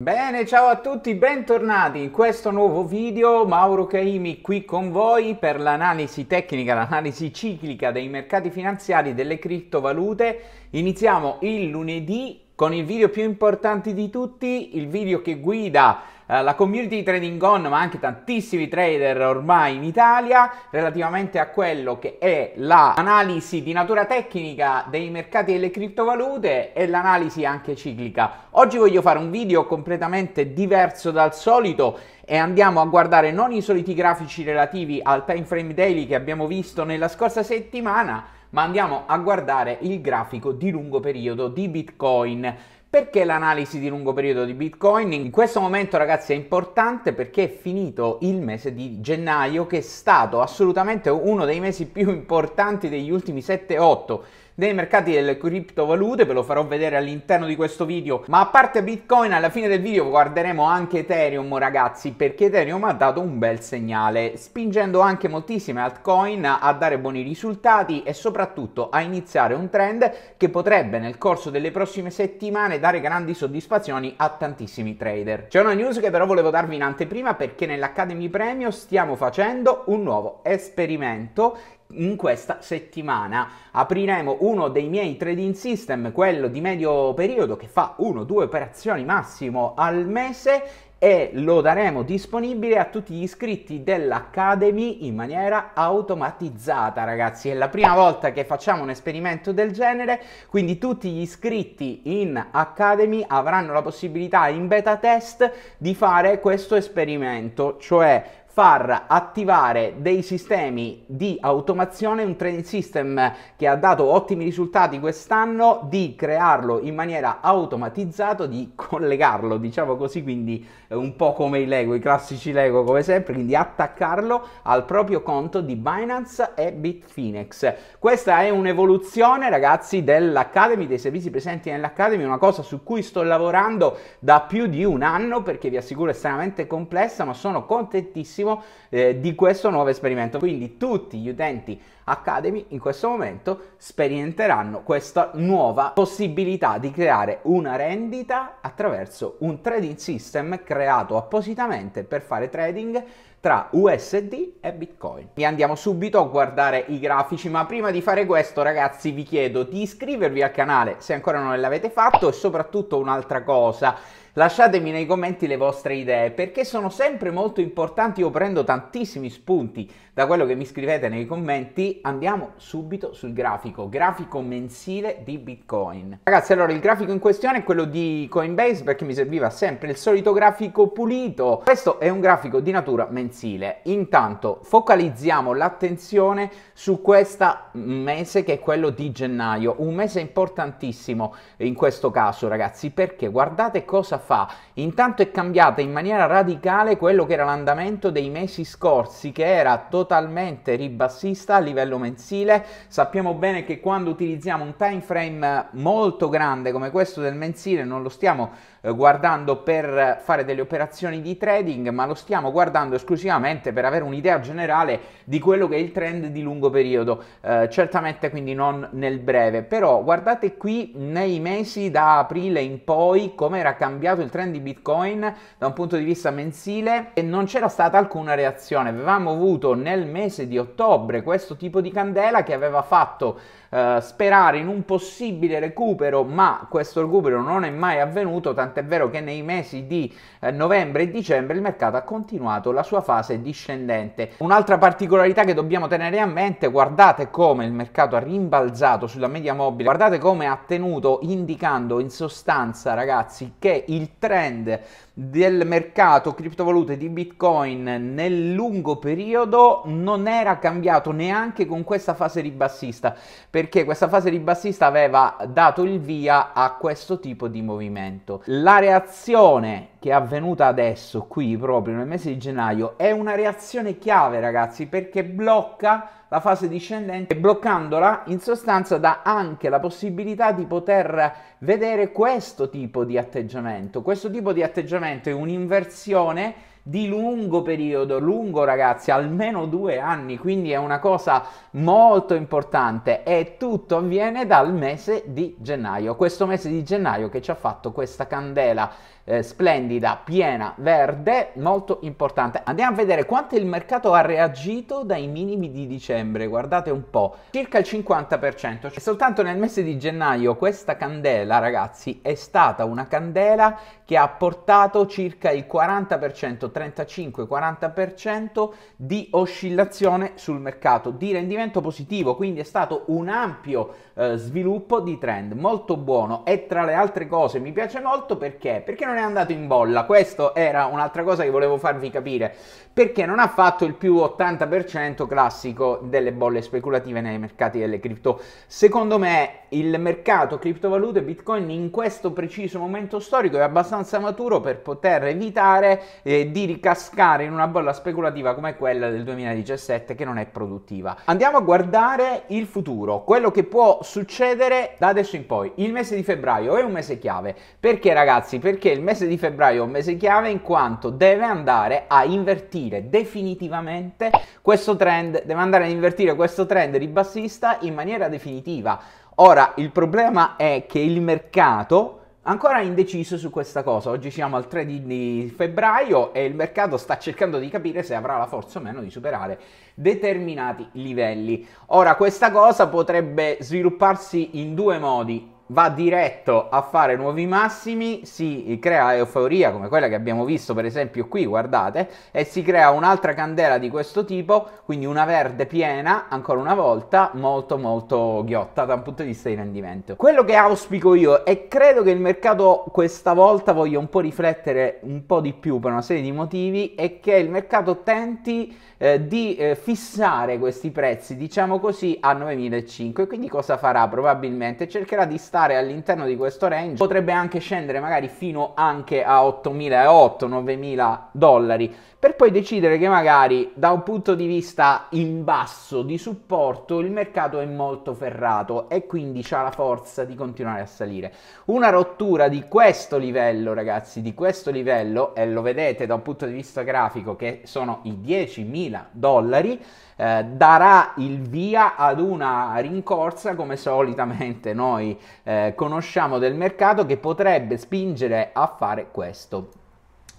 Bene, ciao a tutti, bentornati in questo nuovo video. Mauro Caimi qui con voi per l'analisi tecnica, l'analisi ciclica dei mercati finanziari delle criptovalute. Iniziamo il lunedì con il video più importante di tutti, il video che guida eh, la community trading on, ma anche tantissimi trader ormai in Italia, relativamente a quello che è l'analisi di natura tecnica dei mercati delle criptovalute e l'analisi anche ciclica. Oggi voglio fare un video completamente diverso dal solito e andiamo a guardare non i soliti grafici relativi al time frame daily che abbiamo visto nella scorsa settimana, ma andiamo a guardare il grafico di lungo periodo di Bitcoin. Perché l'analisi di lungo periodo di Bitcoin? In questo momento ragazzi è importante perché è finito il mese di gennaio che è stato assolutamente uno dei mesi più importanti degli ultimi 7-8 dei mercati delle criptovalute, ve lo farò vedere all'interno di questo video, ma a parte Bitcoin alla fine del video guarderemo anche Ethereum ragazzi, perché Ethereum ha dato un bel segnale, spingendo anche moltissime altcoin a dare buoni risultati e soprattutto a iniziare un trend che potrebbe nel corso delle prossime settimane dare grandi soddisfazioni a tantissimi trader. C'è una news che però volevo darvi in anteprima perché nell'Academy Premium stiamo facendo un nuovo esperimento in questa settimana. Apriremo uno dei miei trading system, quello di medio periodo che fa 1-2 operazioni massimo al mese e lo daremo disponibile a tutti gli iscritti dell'Academy in maniera automatizzata ragazzi. È la prima volta che facciamo un esperimento del genere quindi tutti gli iscritti in Academy avranno la possibilità in beta test di fare questo esperimento cioè far attivare dei sistemi di automazione, un trading system che ha dato ottimi risultati quest'anno, di crearlo in maniera automatizzata, di collegarlo, diciamo così, quindi un po' come i Lego, i classici Lego come sempre, quindi attaccarlo al proprio conto di Binance e Bitfinex. Questa è un'evoluzione, ragazzi, dell'Academy, dei servizi presenti nell'Academy, una cosa su cui sto lavorando da più di un anno perché vi assicuro è estremamente complessa, ma sono contentissimo benissimo eh, di questo nuovo esperimento. Quindi tutti gli utenti Academy in questo momento sperimenteranno questa nuova possibilità di creare una rendita attraverso un trading system creato appositamente per fare trading tra USD e Bitcoin. E andiamo subito a guardare i grafici, ma prima di fare questo ragazzi vi chiedo di iscrivervi al canale se ancora non l'avete fatto e soprattutto un'altra cosa Lasciatemi nei commenti le vostre idee perché sono sempre molto importanti, io prendo tantissimi spunti da quello che mi scrivete nei commenti. Andiamo subito sul grafico, grafico mensile di Bitcoin. Ragazzi, allora il grafico in questione è quello di Coinbase perché mi serviva sempre il solito grafico pulito. Questo è un grafico di natura mensile. Intanto focalizziamo l'attenzione su questo mese che è quello di gennaio, un mese importantissimo in questo caso ragazzi perché guardate cosa fa. Intanto è cambiata in maniera radicale quello che era l'andamento dei mesi scorsi, che era totalmente ribassista a livello mensile. Sappiamo bene che quando utilizziamo un time frame molto grande come questo del mensile non lo stiamo eh, guardando per fare delle operazioni di trading, ma lo stiamo guardando esclusivamente per avere un'idea generale di quello che è il trend di lungo periodo, eh, certamente quindi non nel breve, però guardate qui nei mesi da aprile in poi come era cambiato il trend di Bitcoin da un punto di vista mensile e non c'era stata alcuna reazione, avevamo avuto nel mese di ottobre questo tipo di candela che aveva fatto eh, sperare in un possibile recupero, ma questo recupero non è mai avvenuto, tant'è vero che nei mesi di eh, novembre e dicembre il mercato ha continuato la sua fase discendente. Un'altra particolarità che dobbiamo tenere a mente, guardate come il mercato ha rimbalzato sulla media mobile, guardate come ha tenuto indicando in sostanza ragazzi che il trend del mercato criptovalute di Bitcoin nel lungo periodo non era cambiato neanche con questa fase ribassista, perché questa fase ribassista aveva dato il via a questo tipo di movimento. La reazione che è avvenuta adesso, qui proprio nel mese di gennaio, è una reazione chiave, ragazzi, perché blocca la fase discendente bloccandola in sostanza dà anche la possibilità di poter vedere questo tipo di atteggiamento. Questo tipo di atteggiamento è un'inversione di lungo periodo, lungo ragazzi, almeno due anni, quindi è una cosa molto importante e tutto avviene dal mese di gennaio, questo mese di gennaio che ci ha fatto questa candela eh, splendida, piena, verde, molto importante. Andiamo a vedere quanto il mercato ha reagito dai minimi di dicembre, guardate un po', circa il 50%. Cioè, soltanto nel mese di gennaio questa candela, ragazzi, è stata una candela che ha portato circa il 40%, 35-40% di oscillazione sul mercato, di rendimento positivo, quindi è stato un ampio eh, sviluppo di trend molto buono e tra le altre cose mi piace molto perché? Perché non è andato in bolla, questo era un'altra cosa che volevo farvi capire, perché non ha fatto il più 80% classico delle bolle speculative nei mercati delle cripto. Secondo me il mercato criptovalute Bitcoin in questo preciso momento storico è abbastanza maturo per poter evitare eh, di ricascare in una bolla speculativa come quella del 2017 che non è produttiva. Andiamo a guardare il futuro, quello che può succedere da adesso in poi. Il mese di febbraio è un mese chiave. Perché ragazzi? Perché il mese di febbraio è un mese chiave in quanto deve andare a invertire definitivamente questo trend, deve andare a invertire questo trend ribassista in maniera definitiva. Ora, il problema è che il mercato ancora indeciso su questa cosa. Oggi siamo al 3 di febbraio e il mercato sta cercando di capire se avrà la forza o meno di superare determinati livelli. Ora, questa cosa potrebbe svilupparsi in due modi va diretto a fare nuovi massimi, si crea euforia come quella che abbiamo visto per esempio qui, guardate, e si crea un'altra candela di questo tipo, quindi una verde piena, ancora una volta, molto molto ghiotta da un punto di vista di rendimento. Quello che auspico io e credo che il mercato questa volta voglia un po' riflettere un po' di più per una serie di motivi è che il mercato tenti eh, di eh, fissare questi prezzi, diciamo così, a 9.500 e quindi cosa farà? Probabilmente cercherà di stare stare all'interno di questo range, potrebbe anche scendere magari fino anche a 8.800-9.000 dollari, per poi decidere che magari da un punto di vista in basso di supporto il mercato è molto ferrato e quindi ha la forza di continuare a salire. Una rottura di questo livello, ragazzi, di questo livello, e lo vedete da un punto di vista grafico che sono i 10.000 dollari, eh, darà il via ad una rincorsa come solitamente noi eh, conosciamo del mercato che potrebbe spingere a fare questo.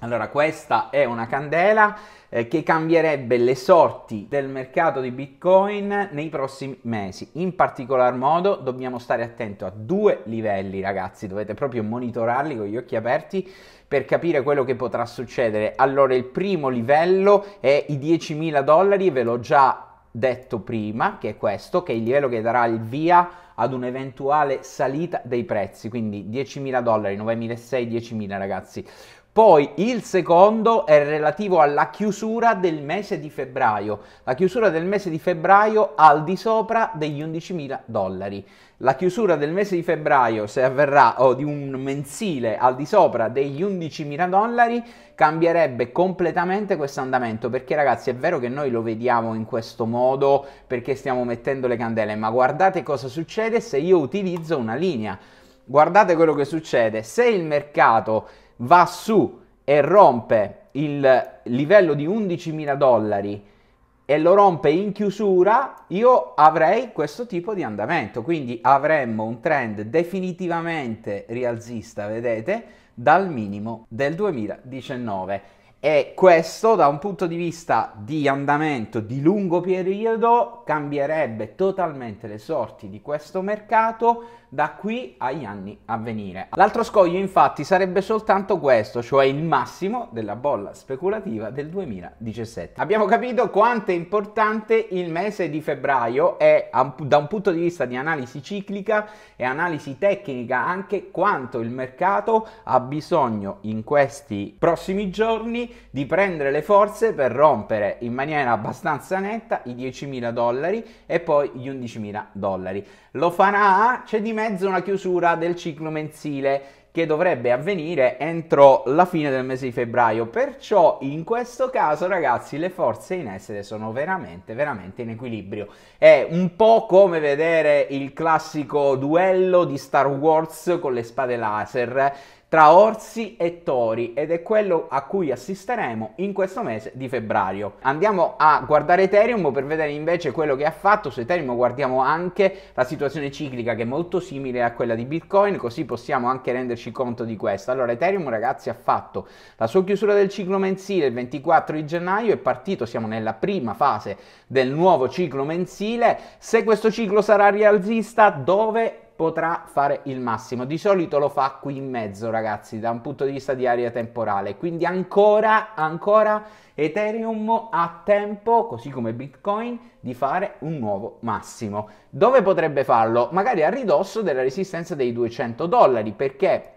Allora, questa è una candela eh, che cambierebbe le sorti del mercato di Bitcoin nei prossimi mesi. In particolar modo dobbiamo stare attenti a due livelli, ragazzi, dovete proprio monitorarli con gli occhi aperti per capire quello che potrà succedere. Allora, il primo livello è i 10.000 dollari, ve l'ho già detto prima, che è questo, che è il livello che darà il via ad un'eventuale salita dei prezzi, quindi 10.000 dollari, 9.600, 10.000 ragazzi. Poi il secondo è relativo alla chiusura del mese di febbraio, la chiusura del mese di febbraio al di sopra degli 11.000 dollari. La chiusura del mese di febbraio, se avverrà, o di un mensile al di sopra degli 11.000 dollari, cambierebbe completamente questo andamento. Perché ragazzi è vero che noi lo vediamo in questo modo perché stiamo mettendo le candele, ma guardate cosa succede se io utilizzo una linea. Guardate quello che succede. Se il mercato va su e rompe il livello di 11.000 dollari e lo rompe in chiusura, io avrei questo tipo di andamento. Quindi avremmo un trend definitivamente rialzista, vedete, dal minimo del 2019. E questo da un punto di vista di andamento di lungo periodo cambierebbe totalmente le sorti di questo mercato da qui agli anni a venire. L'altro scoglio infatti sarebbe soltanto questo, cioè il massimo della bolla speculativa del 2017. Abbiamo capito quanto è importante il mese di febbraio e da un punto di vista di analisi ciclica e analisi tecnica anche quanto il mercato ha bisogno in questi prossimi giorni di prendere le forze per rompere in maniera abbastanza netta i 10.000 dollari e poi gli 11.000 dollari. Lo farà, c'è di mezzo una chiusura del ciclo mensile che dovrebbe avvenire entro la fine del mese di febbraio. Perciò in questo caso, ragazzi, le forze in essere sono veramente, veramente in equilibrio. È un po' come vedere il classico duello di Star Wars con le spade laser tra orsi e tori ed è quello a cui assisteremo in questo mese di febbraio. Andiamo a guardare Ethereum per vedere invece quello che ha fatto. Su Ethereum guardiamo anche la situazione ciclica che è molto simile a quella di Bitcoin, così possiamo anche renderci conto di questo. Allora Ethereum ragazzi ha fatto la sua chiusura del ciclo mensile il 24 di gennaio, è partito, siamo nella prima fase del nuovo ciclo mensile. Se questo ciclo sarà rialzista, dove potrà fare il massimo. Di solito lo fa qui in mezzo, ragazzi, da un punto di vista di area temporale. Quindi ancora, ancora Ethereum ha tempo, così come Bitcoin, di fare un nuovo massimo. Dove potrebbe farlo? Magari a ridosso della resistenza dei 200 dollari, perché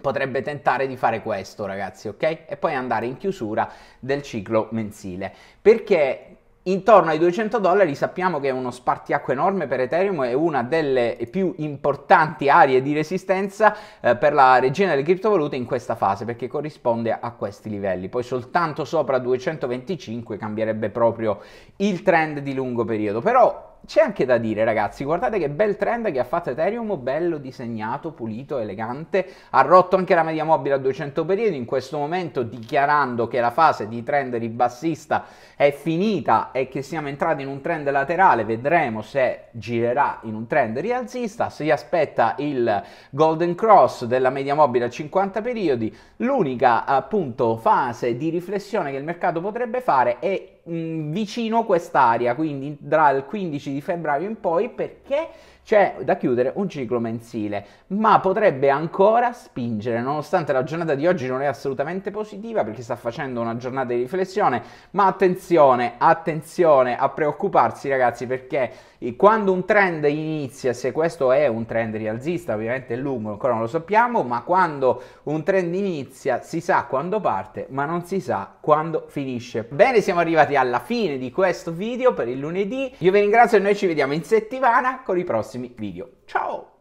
potrebbe tentare di fare questo, ragazzi, ok? E poi andare in chiusura del ciclo mensile. Perché Intorno ai 200 dollari sappiamo che è uno spartiacque enorme per Ethereum, è una delle più importanti aree di resistenza eh, per la regina delle criptovalute in questa fase perché corrisponde a questi livelli. Poi soltanto sopra 225 cambierebbe proprio il trend di lungo periodo. Però c'è anche da dire, ragazzi, guardate che bel trend che ha fatto Ethereum, bello disegnato, pulito, elegante, ha rotto anche la media mobile a 200 periodi, in questo momento dichiarando che la fase di trend ribassista è finita e che siamo entrati in un trend laterale, vedremo se girerà in un trend rialzista, si aspetta il golden cross della media mobile a 50 periodi, l'unica appunto fase di riflessione che il mercato potrebbe fare è mh, vicino a quest'area, quindi dal 15 di febbraio in poi, perché c'è da chiudere un ciclo mensile, ma potrebbe ancora spingere, nonostante la giornata di oggi non è assolutamente positiva perché sta facendo una giornata di riflessione, ma attenzione, attenzione a preoccuparsi ragazzi perché quando un trend inizia, se questo è un trend rialzista, ovviamente è lungo, ancora non lo sappiamo, ma quando un trend inizia si sa quando parte, ma non si sa quando finisce. Bene, siamo arrivati alla fine di questo video per il lunedì. Io vi ringrazio e noi ci vediamo in settimana con i prossimi video. Ciao!